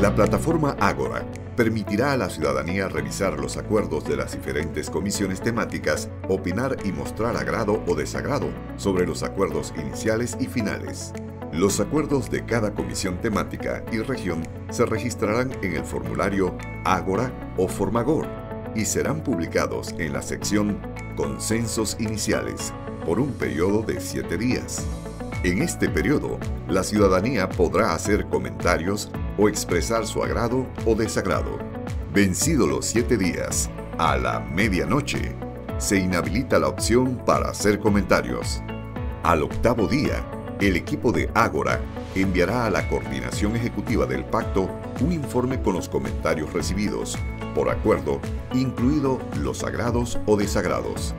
La plataforma Ágora permitirá a la ciudadanía revisar los acuerdos de las diferentes comisiones temáticas, opinar y mostrar agrado o desagrado sobre los acuerdos iniciales y finales. Los acuerdos de cada comisión temática y región se registrarán en el formulario Ágora o Formagor y serán publicados en la sección Consensos Iniciales por un periodo de siete días. En este periodo, la ciudadanía podrá hacer comentarios o expresar su agrado o desagrado. Vencido los siete días, a la medianoche, se inhabilita la opción para hacer comentarios. Al octavo día, el equipo de Ágora enviará a la coordinación ejecutiva del pacto un informe con los comentarios recibidos, por acuerdo, incluido los agrados o desagrados.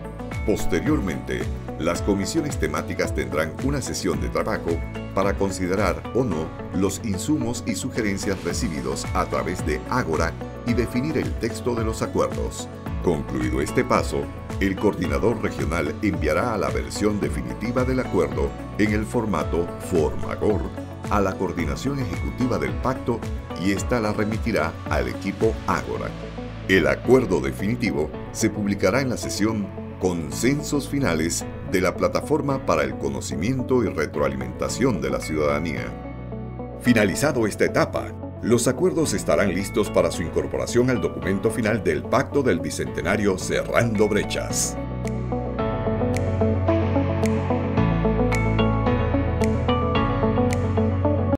Posteriormente, las comisiones temáticas tendrán una sesión de trabajo para considerar o no los insumos y sugerencias recibidos a través de Ágora y definir el texto de los acuerdos. Concluido este paso, el coordinador regional enviará la versión definitiva del acuerdo en el formato Formagor a la coordinación ejecutiva del pacto y ésta la remitirá al equipo Ágora. El acuerdo definitivo se publicará en la sesión Consensos Finales de la Plataforma para el Conocimiento y Retroalimentación de la Ciudadanía. Finalizado esta etapa, los acuerdos estarán listos para su incorporación al documento final del Pacto del Bicentenario Cerrando Brechas.